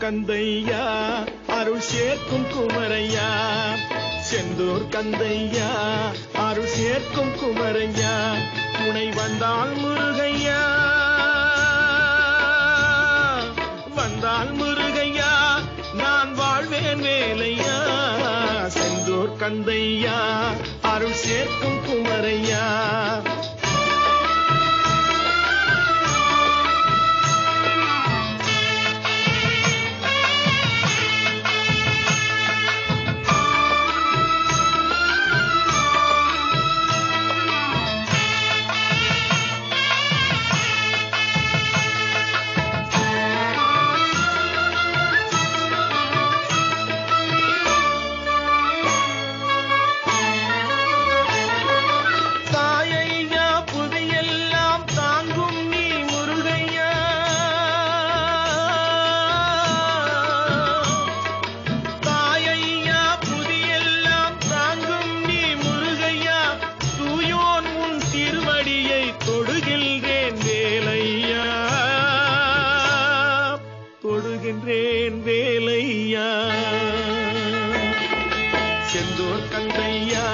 கந்தையா அருள் சேர்க்கும் குமரையா. செந்தூர் கந்தையா அருள் சேர்க்கும் குமரையா. துணை வந்தால் முருகையா. வந்தால் முருகையா நான் வாழ்வேன் வேலையா. செந்தூர் கந்தையா அருள் சேர்க்கும் குமரையா. செந்தூர் கந்தையா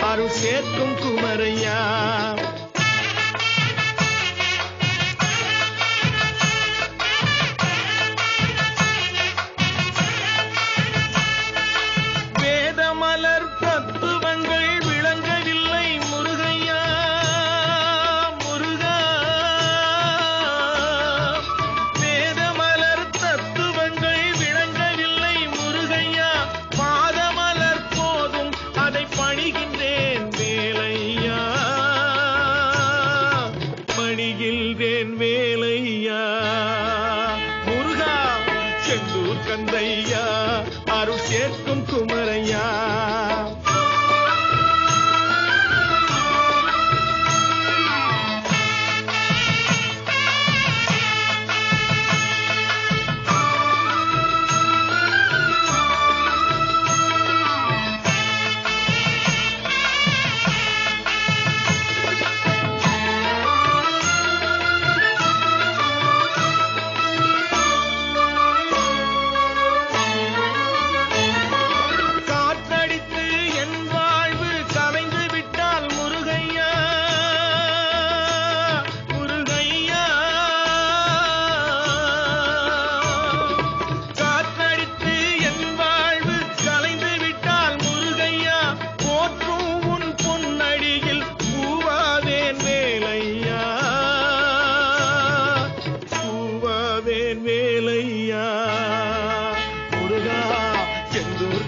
அருள் சேர்க்கும் குமரையா அருள் சேர்க்கும் குமரையா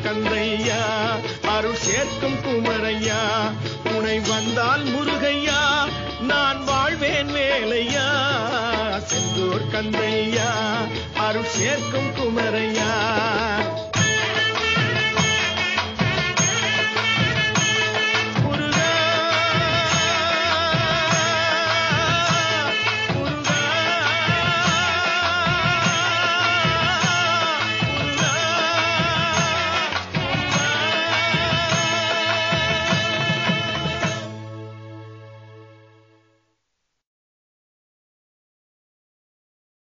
கந்தையா அருள் சேர்க்கும் குமரையா? துணை வந்தால் முருகையா? நான் வாழ்வேன் வேலையா? செந்தூர் கந்தையா அருள் சேர்க்கும் குமரையா?